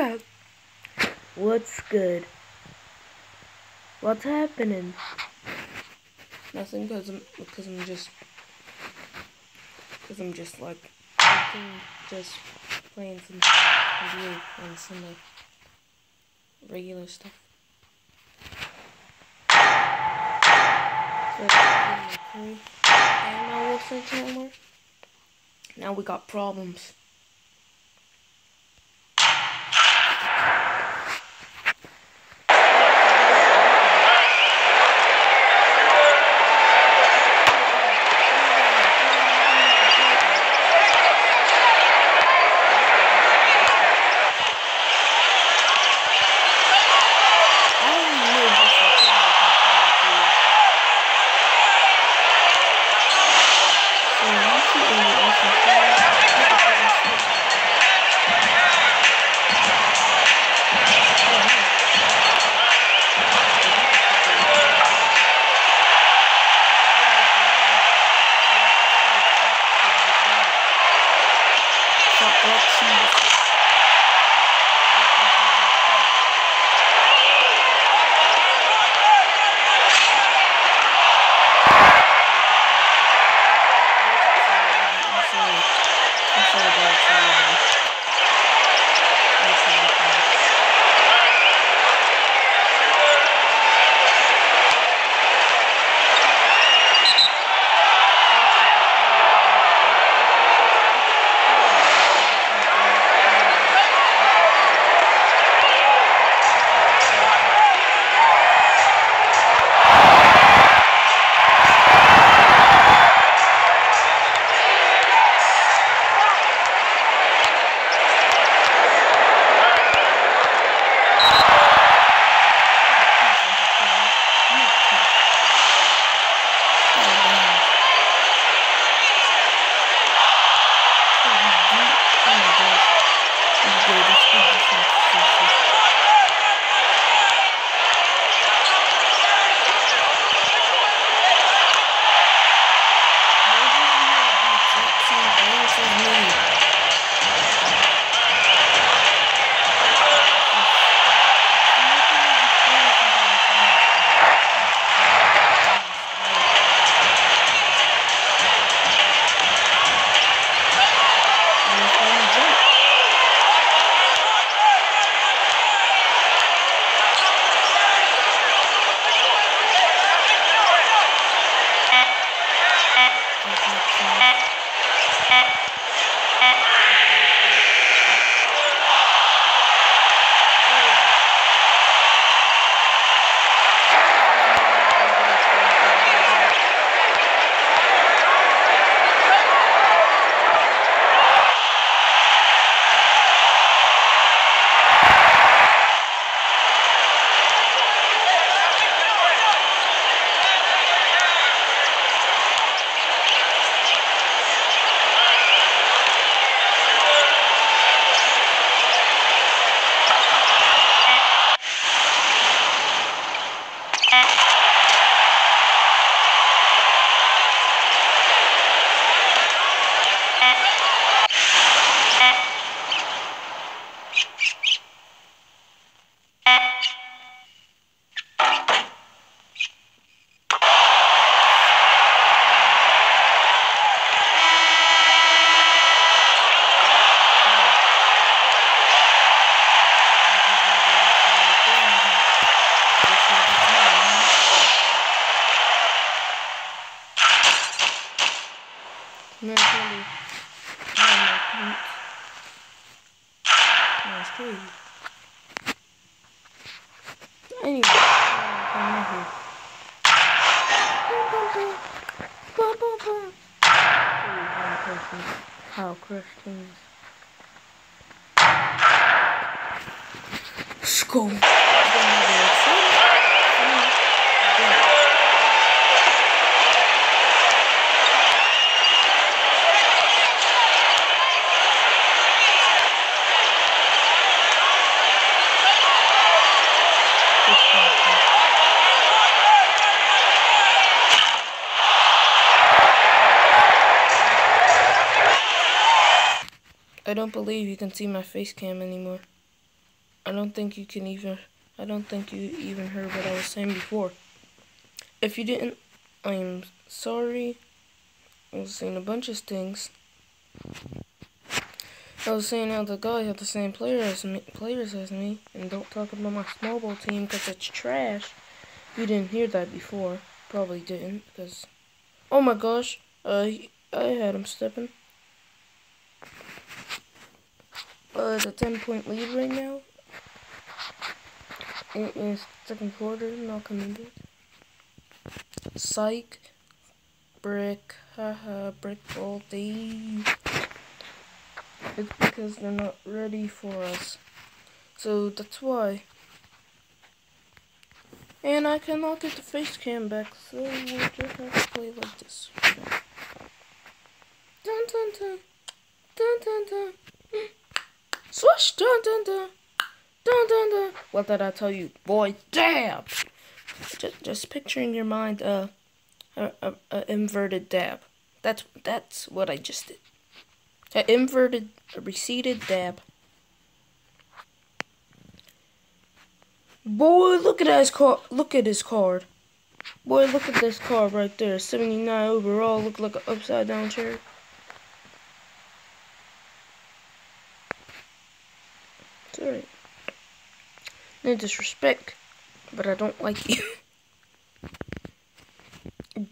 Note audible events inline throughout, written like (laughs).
up? What's good? What's happening? Nothing, cause I'm, cause I'm just, cause I'm just like, just playing some NBA and some like regular stuff. So, and now we'll Now we got problems. I don't believe you can see my face cam anymore. I don't think you can even. I don't think you even heard what I was saying before. If you didn't, I'm sorry. I was saying a bunch of things. I was saying how the guy had the same player as me, players as me, and don't talk about my snowball team because it's trash. You didn't hear that before. Probably didn't, because... Oh my gosh, uh, I had him stepping. Uh, it's a 10 point lead right now. It is second quarter, not coming. Psych. Brick. Haha, brick ball Dave. It's because they're not ready for us. So that's why. And I cannot get the face cam back, so we'll just have to play like this. Dun dun dun. Dun dun dun. Swish dun dun dun. Dun dun dun. What did I tell you? Boy, dab! Just, just picture in your mind uh, a, a, a inverted dab. That's that's what I just did. An inverted, a receded dab. Boy, look at his card. Look at his card. Boy, look at this card right there. 79 overall. Look like an upside down chair. It's alright. No disrespect, but I don't like you.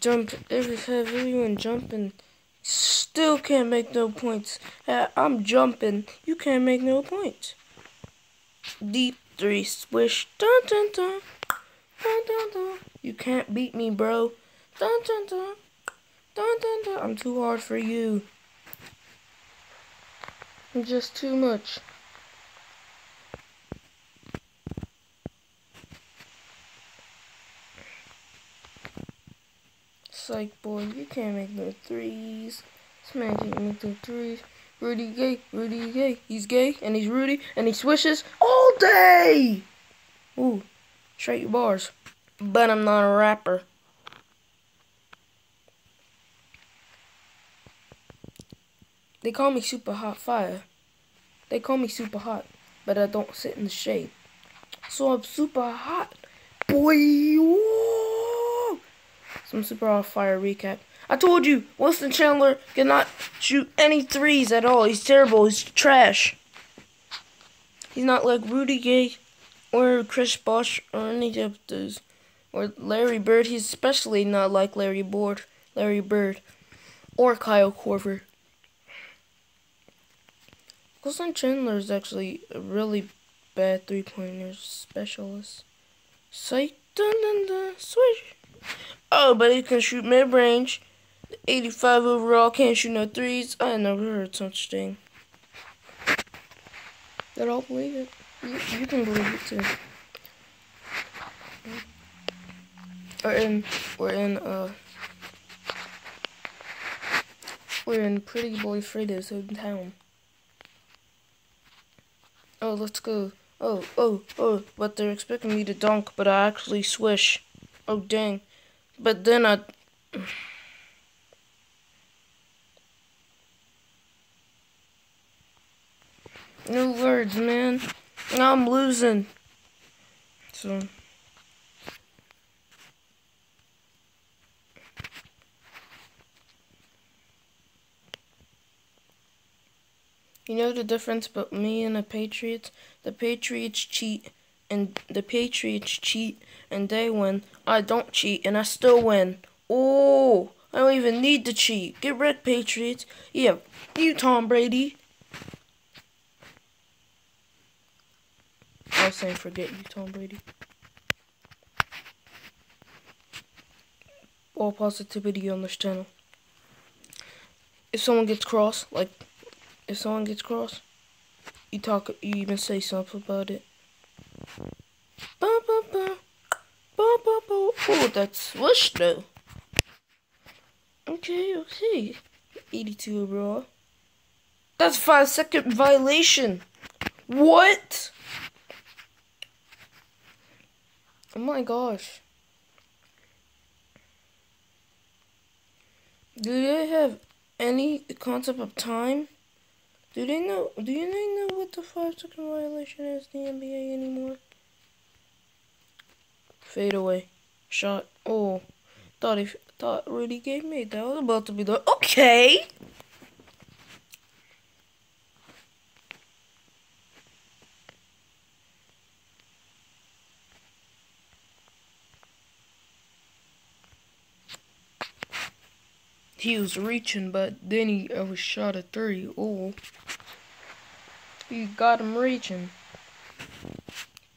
Jump every have everyone jumping. Still can't make no points. Uh, I'm jumping. You can't make no points. Deep three swish. Dun dun dun. Dun dun dun. You can't beat me, bro. Dun dun dun. Dun dun dun. I'm too hard for you. I'm just too much. Psych boy, you can't make no threes. This man can't make no threes. Rudy gay, Rudy gay. He's gay and he's Rudy and he swishes all day. Ooh, straight bars. But I'm not a rapper. They call me super hot fire. They call me super hot, but I don't sit in the shade. So I'm super hot. Boy. Some super hot fire recap. I told you, Wilson Chandler cannot shoot any threes at all. He's terrible. He's trash. He's not like Rudy Gay or Chris Bosh or any of those. Or Larry Bird. He's especially not like Larry Bird, Larry Bird or Kyle Korver. Wilson Chandler is actually a really bad three-pointer specialist. Psych, dun dun dun, swish. Oh, but he can shoot mid-range 85 overall, can't shoot no threes. I never heard such thing. That I'll believe it. You, you can believe it too. We're in, we're in, uh, we're in Pretty Boy Freida's hometown. Oh, let's go. Oh, oh, oh, but they're expecting me to dunk, but I actually swish. Oh, dang. But then I... No words, man. I'm losing. So. You know the difference between me and the Patriots? The Patriots cheat and the Patriots cheat and they win. I don't cheat and I still win. Oh, I don't even need to cheat. Get red, Patriots. Yeah, you Tom Brady. I was saying forget you, Tom Brady. All positivity on this channel. If someone gets cross, like, if someone gets cross, you talk, you even say something about it. Ba, ba, ba. Ba, ba, ba. Oh, that's swoosh though. Okay, okay. 82 overall. That's five second violation. What? Oh my gosh. Do they have any concept of time? Do they know? Do you know what the five second violation is in the NBA anymore? Fade away, shot. Oh, thought he thought Rudy gave me that was about to be the okay. He was reaching, but then he uh, was shot a three. Oh, he got him reaching.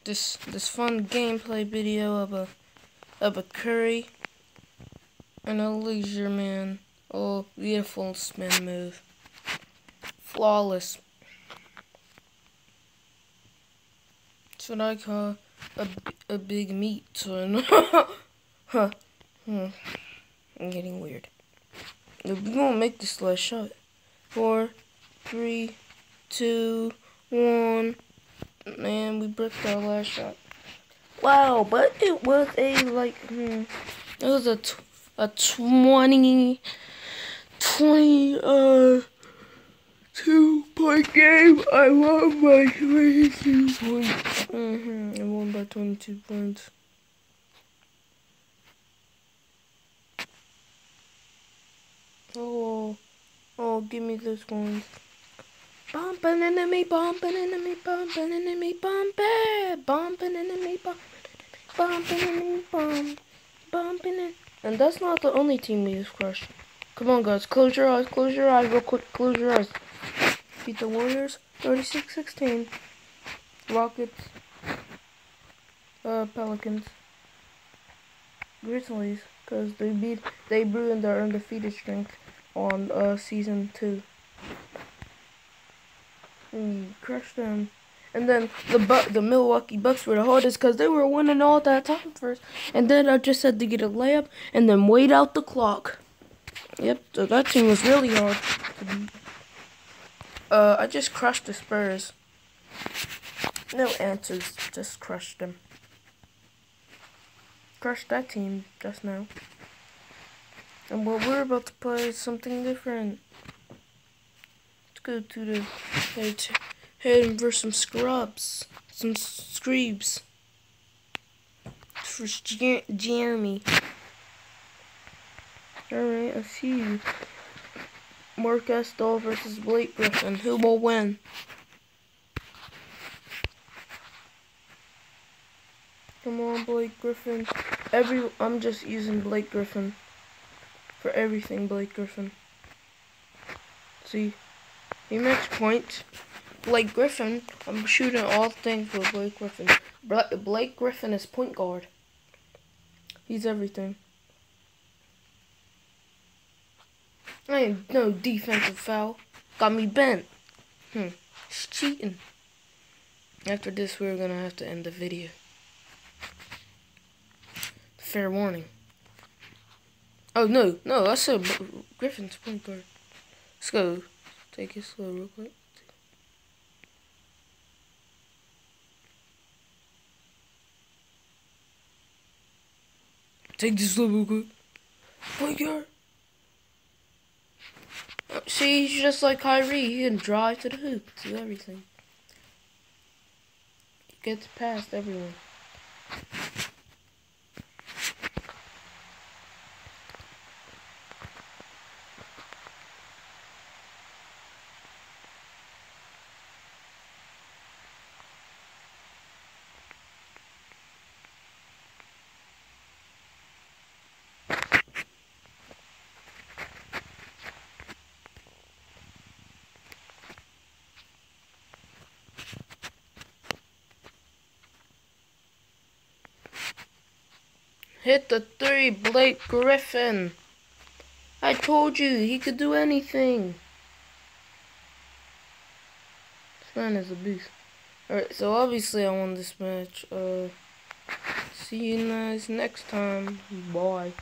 This this fun gameplay video of a of a Curry and a leisure man. Oh, beautiful spin move, flawless. That's what I call a, a big meat son. (laughs) huh. Hmm. I'm getting weird. We're gonna make this last shot. Four, three, two, one. Man, we bricked our last shot. Wow, but it was a like, hmm, it was a a 20, 20, uh, two point game. I won by 22 points. Mm-hmm. I won by 22 points. Oh, oh, give me this one. Bumping me, bumping me, bumping into me, bumping, bumping into me, bumping me, bump, bumping in. And that's not the only team we have crushed. Come on, guys, close your eyes, close your eyes, real quick, close your eyes. Beat the Warriors, 36-16. Rockets, uh, Pelicans, Grizzlies, because they beat, they ruined their undefeated strength on uh, season two. And crushed them. And then the Bu the Milwaukee Bucks were the hardest because they were winning all that time first. And then I just had to get a layup and then wait out the clock. Yep, so that team was really hard to beat. Uh, I just crushed the Spurs. No answers, just crushed them. Crushed that team just now. And what we're about to play is something different. Let's go to the head, head for some scrubs, some screebs. For Jeremy. Alright, I see you. Marc Gasol versus Blake Griffin. Who will win? Come on, Blake Griffin. Every I'm just using Blake Griffin for everything, Blake Griffin. See, he makes points. Blake Griffin, I'm shooting all things with Blake Griffin. Blake Griffin is point guard. He's everything. I ain't no defensive foul. Got me bent. Hmm. It's cheating. After this, we're gonna have to end the video. Fair warning. Oh, no, no, I said Griffin's point guard. Let's go. Take it slow real quick. Take this slow real quick. Point guard. Oh, see, he's just like Kyrie. He can drive to the hoop, do everything. He gets past everyone. Hit the three, Blake Griffin. I told you, he could do anything. This man is a beast. Alright, so obviously I won this match. Uh, see you guys next time. Bye.